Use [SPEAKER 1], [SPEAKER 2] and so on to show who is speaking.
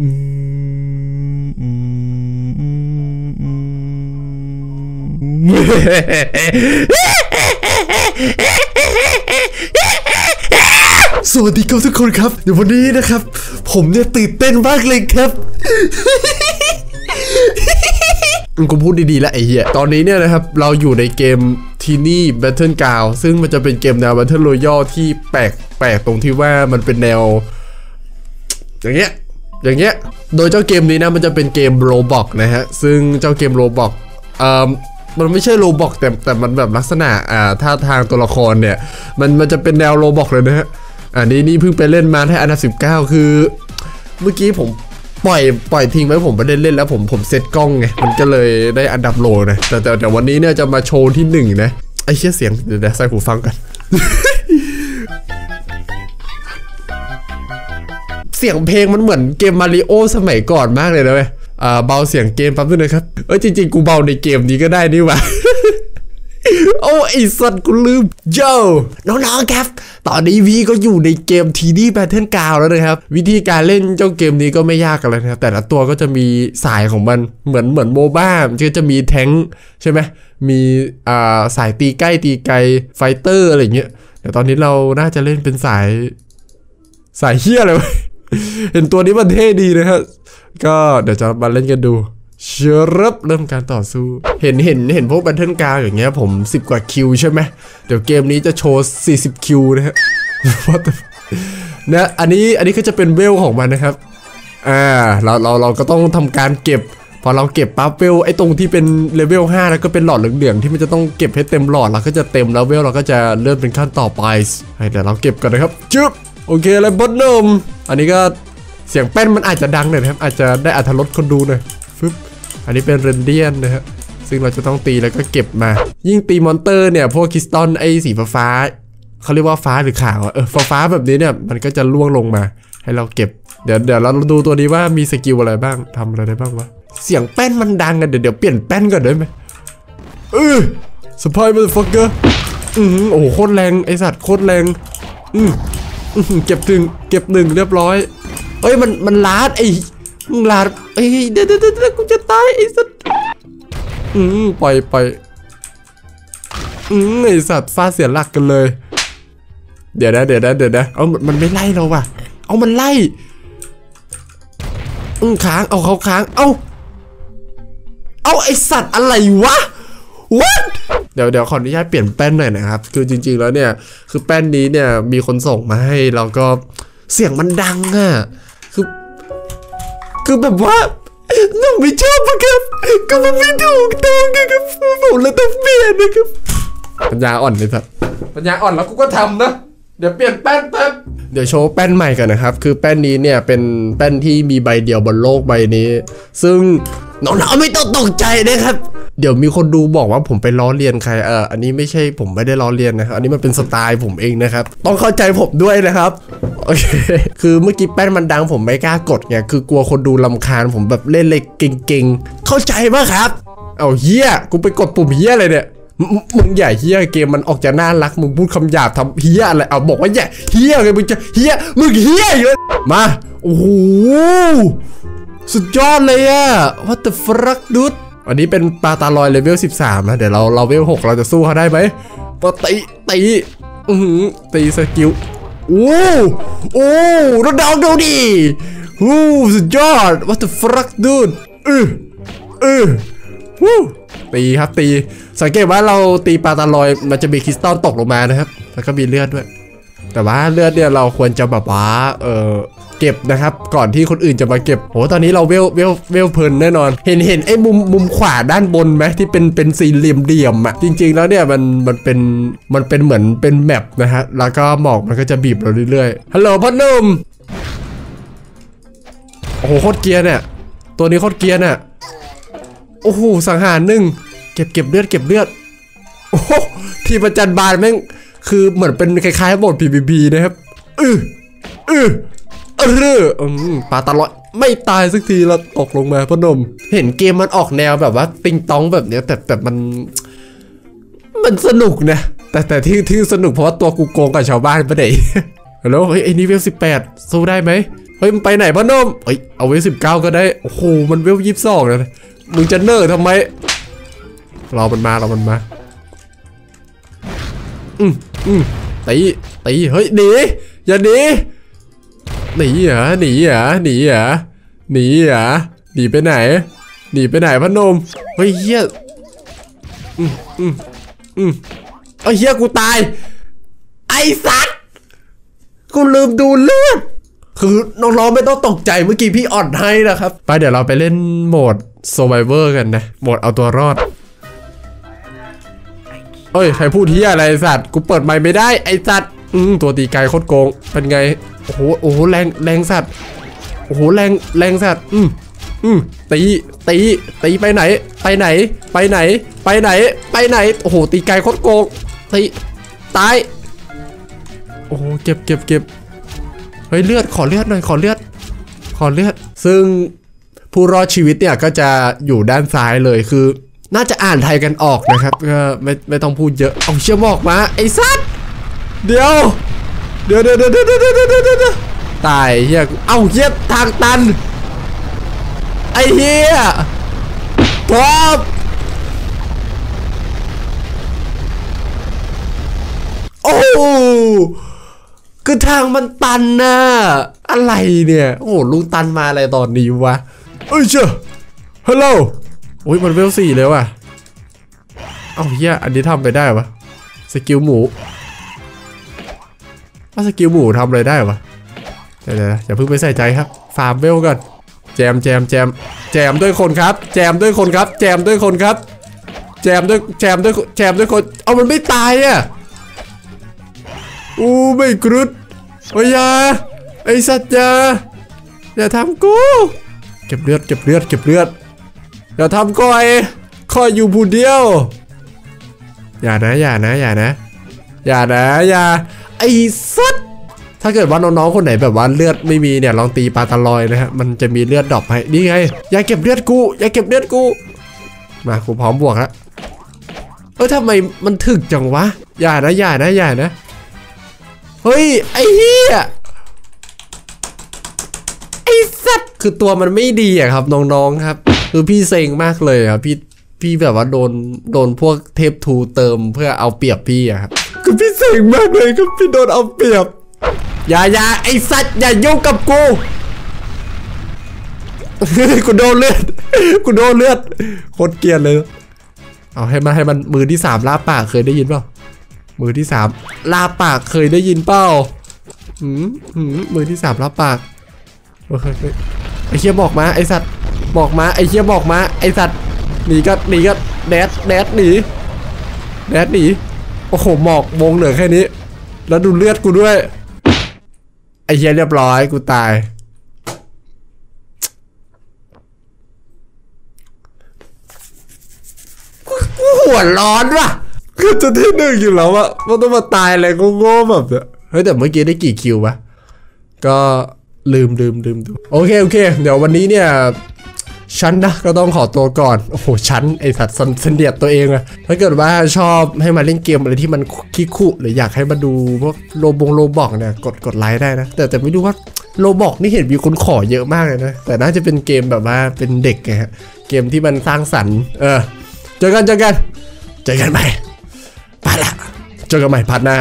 [SPEAKER 1] สวัสดีครับทุกคนครับเดี๋ยววันนี้นะครับ ผมเนี่ยตื่นเต้นมากเลยครับกูพูดดีๆแล้วไอ้เหี้ย ตอนนี้เนี่ยนะครับ เราอยู่ในเกมทีนี่ Battle g r o u n d ซึ่งมันจะเป็นเกมแนว Battle Royale ที่แปลกแปลกตรงที่ว่ามันเป็นแนว อย่างเงี้ย อย่างเงี้ย โดยเจ้าเกมนี้นะมันจะเป็นเกม Roblox นะฮะ ซึ่งเจ้าเกม Roblox เอ่อมันไม่ใช่ Roblox แต่แต่มันแบบลักษณะอ่าท่าทางตัวละครเนี่ย มันมันจะเป็นแนว Roblox เลยนะฮะอันนี้นี่เพิ่งไปเล่นมาที่อันดับ19คือ เมื่อกี้ผมปล่อยปล่อยทิ้งไว้ผมไม่ได้เล่นแล้วผมผมเซตกล้องไงมันก็เลยได้อันดับ low นะแต่แต่แต่วันนี้เนี่ยจะมาโชว์ที่หนึ่งนะไอ้เชี่ยเสียงเดี๋ยวใส่หูฟังกัน เสียงเพลงมันเหมือนเกมมาริโอสมัยก่อนมากเลยนะเว้ยอ่าเบาเสียงเกมแป๊บนึงนะครับ เอ้ยจริงๆ กูเบาในเกมนี้ก็ได้นี่หว่าโอ้ไอสัตว์กูลืมโจน้องๆครับ ตอนนี้วีก็อยู่ในเกมทีดีแบทเทิลกาวแล้วนะครับ วิธีการเล่นเจ้าเกมนี้ก็ไม่ยากกันเลยนะครับ แต่ละตัวก็จะมีสายของมันเหมือนเหมือน MOBA มันก็จะมีแท้งใช่ไหมมีอ่าสายตีใกล้ตีไกล fighter อะไรอย่างเงี้ยเดี๋ยวตอนนี้เราน่าจะเล่นเป็นสาย สายเหี้ยเลยวะ เห็นตัวนี้มันเท่ดีนะครับก็เดี๋ยวจะมาเล่นกันดูเชิญเริ่มการต่อสู้ เห็นเห็นเห็นพวก Battleground อย่างเงี้ยผม 10 กว่า kill ใช่ไหมเดี๋ยวเกมนี้จะโชว์ 40 kill นะฮะ What the- นะอันนี้อันนี้ก็จะเป็นเวลของมันนะครับอ่าเราเราเราก็ต้องทำการเก็บ พอเราเก็บปั๊บเวลไอ้ตรงที่เป็นเลเวล5แล้วก็เป็นหลอดเหลืองๆที่มันจะต้องเก็บให้เต็มหลอดเราก็จะเต็มแล้วเวลเราก็จะเลื่อนเป็นขั้นต่อไปให้เดี๋ยวเราเก็บกันนะครับจึ๊บโอเคแล้วบดนม อันนี้ก็เสียงแป้นมันอาจจะดังหน่อยนะครับ อาจจะได้อรรถรสคนดูหน่อยฟึบอันนี้เป็นเรนเดียนนะฮะซึ่งเราจะต้องตีแล้วก็เก็บมา ยิ่งตี monster เนี่ย พวกคริสตัลไอ้สีฟ้าเขาเรียกว่าฟ้าหรือขาวเออฟ้าฟ้าแบบนี้เนี่ยมันก็จะร่วงลงมา ให้เราเก็บ เดี๋ยวเดี๋ยวเราดูตัวนี้ว่ามีสกิลอะไรบ้างทำอะไรได้บ้างวะเสียงแป้นมันดังกันเดี๋ยวเดี๋ยวเปลี่ยนแป้นก่อนได้ไหมเออสปายมันฟักเกอร์อือโอ้โหโคตรแรงไอสัตว์โคตรแรงอือ เก็บหนึ่งเก็บหนึ่งเรียบร้อย เอ้ยมันมันลาดไอ้มึงลาดเอ้ยเดี๋ยวเดี๋ยวเดี๋ยวกูจะตายไอ้สัตว์อืมปล่อยปล่อยอืมไอสัตว์ฟาเสียหลักกันเลย เดี๋ยวนะเดี๋ยวนะเดี๋ยวนะเอามันไม่ไล่เราว่ะ เอามันไล่อืมค้างเอาเขาค้างเอาเอาไอสัตว์อะไรวะ what ดี๋ยวเดี๋ยวขออนุญาตเปลี่ยนแป้นหน่อยนะครับ คือจริง ๆ แล้วเนี่ยคือแป้นนี้เนี่ยมีคนส่งมาให้แล้วก็เสียงมันดังอะ่ะคือ คือแบบว่าหนูไม่ชอบอะครับก็มันไม่ถูกต้องอะครับผมเลยต้องเปลี่ยนนะครับปัญญาอ่อนเลยครับปัญญาอ่อนแล้วกูก็ทำนะเดี๋ยวเปลี่ยนแป้นแป๊บเดี๋ยวโชว์แป้นใหม่กันนะครับ คือแป้นนี้เนี่ยเป็นแป้นที่มีใบเดียวบนโลกใบนี้ ซึ่งน้องๆไม่ต้องตกใจนะครับ เดี๋ยวมีคนดูบอกว่าผมไปล้อเลียนใคร เออ อันนี้ไม่ใช่ผมไม่ได้ล้อเลียนนะครับ อันนี้มันเป็นสไตล์ผมเองนะครับ ต้องเข้าใจผมด้วยนะครับ โอเค คือเมื่อกี้แป้นมันดังผมไม่กล้ากดไง คือกลัวคนดูลำคาญผมแบบเล่นเลยเเก่งๆ เข้าใจปะครับ เอาเหี้ยกูไปกดปุ่มเหี้ยอะไรเนี่ย มึงมึงอย่าเหี้ยเกมมันออกจะน่ารัก มึงพูดคำหยาบทำเหี้ยอะไร เอาบอกว่าอย่าเหี้ยไงมึงจะเหี้ยมึงเหี้ยอยู่มา โอ้โห สุดยอดเลยอะ what the fuck dude อันนี้เป็นปลาตาลอยเลเวล 13 นะ เดี๋ยวเราเราเลเวล 6 เราจะสู้เขาได้ไหมปตีตีอือหือตี skill โอ้โอ้รถดาวดูดิโอ้สุดยอด what the fuck dude เออเออวู้ตีครับตี สังเกตว่าเราตีปลาตาลอยมันจะมีคริสตัลตกลงมานะครับ แล้วก็มีเลือดด้วย แต่ว่าเลือดเนี่ยเราควรจะแบบว่าเออเก็บนะครับ ก่อนที่คนอื่นจะมาเก็บโหตอนนี้เราเวลเวลเวลเพลินแน่นอน เห็นเห็นไอ้มุมมุมขวาด้านบนไหมที่เป็นเป็นสี่เหลี่ยมเหลี่ยมอะจริง ๆ แล้วเนี่ยมันมันเป็นมันเป็นเหมือนเป็นแมปนะฮะแล้วก็หมอกมันก็จะบีบเราเรื่อยๆฮัลโหลพ่อหนุ่มโอ้โหโคตรเกียร์เนี่ยตัวนี้โคตรเกียร์เนี่ยโอ้โหสังหารหนึ่งเก็บเก็บเลือดเก็บเลือดโอ้โหทีมประจันบานแม่ง คือเหมือนเป็นคล้ายๆโหมด PVP นะครับอืออือเอออืมปลาตลอยไม่ตายสักทีละตกลงมาพ่อนม เห็นเกมมันออกแนวแบบว่า ติงตองแบบเนี้ยแต่แต่มัน มันสนุกนะ แต่แต่ที่ที่สนุกเพราะว่าตัวกูโกงกับชาวบ้านปะเด็ฮัลโหลเฮ้ยไอ้นี่เวลสิบแปดสู้ได้ไหมเฮ้ยมันไปไหนพ่อนมเอ้ยเอาไว้สิบเก้าก็ได้โอ้โหมันเวลยี่สิบสองเลยมึงจะเนิร์ทำไมรอมันมารอมันมา อืม อืมตีตีเฮ้ยหนีอย่าหนีหนีเหรอหนีเหรอหนีเหรอหนีเหรอหนีไปไหนหนีไปไหนพ่อหนมเฮ้ยเฮียอืมอืมอืมเอ้เฮียกูตาย ไอ้สัตว์กูลืมดูเลือดคือน้องๆไม่ต้องตกใจเมื่อกี้พี่อ่อนให้นะครับ ไปเดี๋ยวเราไปเล่นโหมด Survivor กันนะ โหมดเอาตัวรอด เอ้ย ใครพูดเฮียอะไรไอสัตว์ กูเปิดไมค์ไม่ได้ไอ้สัตว์ อืมตัวตีไกลโคตรโกง เป็นไง โอ้โห โอ้โห แรง แรงสัตว์ โอ้โห แรง แรงสัตว์ อืมอืมตี ตี ตีไปไหน ไปไหน ไปไหน ไปไหน ไปไหน โอ้โห ตีไกลโคตรโกง ตี ตาย โอ้โห เก็บเก็บเก็บเฮ้ย เลือด ขอเลือดหน่อย ขอเลือด ขอเลือด ซึ่งผู้รอดชีวิตเนี่ยก็จะอยู่ด้านซ้ายเลยคือ น่าจะอ่านไทยกันออกนะครับก็ไม่ไม่ต้องพูดเยอะเอาเชือกอกมาไอ้สัตว์เดี๋ยวเดี๋ยวเดี๋ยวเดี๋ยวเดี๋ยวเดี๋ยวตายเฮียเอาเฮียทางตันไอ้เฮียพร้อมโอ้คือทางมันตันนะอะไรเนี่ย โอ้ลุงตันมาอะไรตอนนี้วะเอ้ยเชื่อฮัลโหล อ้ยมันเวลสี่เลยว่ะ เอาเฮียอันนี้ทำไปได้ปะสกิลหมูว่าสกิลหมูทำอะไรได้ปะเดี๋ยวๆอย่าเพิ่งไปใส่ใจครับ ฟาร์มเวลก่อน แจมแจมแจมแจมด้วยคนครับ แจมด้วยคนครับ แจมด้วยคนครับ แจมด้วยแจมด้วยแจมด้วยคน เอามันไม่ตายอะอู้ไม่กรุดโอ้ยาไอสัตว์ยาอย่าทำกู เก็บเลือดเก็บเลือดเก็บเลือด อย่าทำก้อยคอยอยู่ผู้เดียว อย่านะ อย่านะ อย่านะ อย่านะ อย่า ไอสัตถ้าเกิดว่าน้องๆคนไหนแบบว่าเลือดไม่มีเนี่ยลองตีปลาตะลอยนะฮะมันจะมีเลือดดรอปให้นี่ไงอย่าเก็บเลือดกูอย่าเก็บเลือดกู มากูพร้อมบวกแล้วเออทำไมมันถึกจังวะอย่านะอย่านะอย่านะเฮ้ยไอ้เหี้ยไอ้สัตว์คือตัวมันไม่ดีอะครับน้องๆครับ คือพี่เซ็งมากเลยอะพี่พี่แบบว่าโดนโดนพวกเทปทูเติมเพื่อเอาเปรียบพี่อะครับคือพี่เซ็งมากเลยคือพี่โดนเอาเปรียบอย่าอย่าไอ้สัตว์อย่ายุ่งกับกูกูโดนเลือดกูโดนเลือดโคตรเกลียดเลย เอาให้มันให้มันมือที่สามลาปากเคยได้ยินเปล่ามือที่สามลาปากเคยได้ยินเปล่าหืมหืมมือที่สามลาปากโอเคเฮ้ยไอเคียบอกมาไอสัตว์ บอกมาไอ้เคียบอกมาไอสัตว์หนีก็หนีก็แดดแดดหนีแดดหนีโอ้โหหมอกวงเหลือแค่นี้ แล้วดูเลือดกูด้วย ไอ้เคียเรียบร้อยกูตาย กูหัวร้อนว่ะคือจะที่หนึ่งอยู่แล้วอะมันต้องมาตายอะไรโง่แบบเนี้ยเฮ้ยแต่เมื่อกี้ได้กี่คิววะก็ลืมลืมลืมดูโอเคโอเค เดี๋ยววันนี้เนี่ย ฉันนะก็ต้องขอตัวก่อน โอ้โหฉันไอสัตว์สันสันเดียดตัวเองอะถ้าเกิดว่าชอบให้มาเล่นเกมอะไรที่มันคิคุหรืออยากให้มาดูพวกโลบงโลบอกเนี่ยกดกดไลค์ได้นะ แต่แต่ไม่รู้ว่าโลบอกนี่เห็นมีคนขอเยอะมากเลยนะ แต่น่าจะเป็นเกมแบบว่าเป็นเด็กไงฮะเกมที่มันสร้างสรรค์เออเจอกันเจอกันเจอกันใหม่ไปละเจอกันใหม่พัดหน้า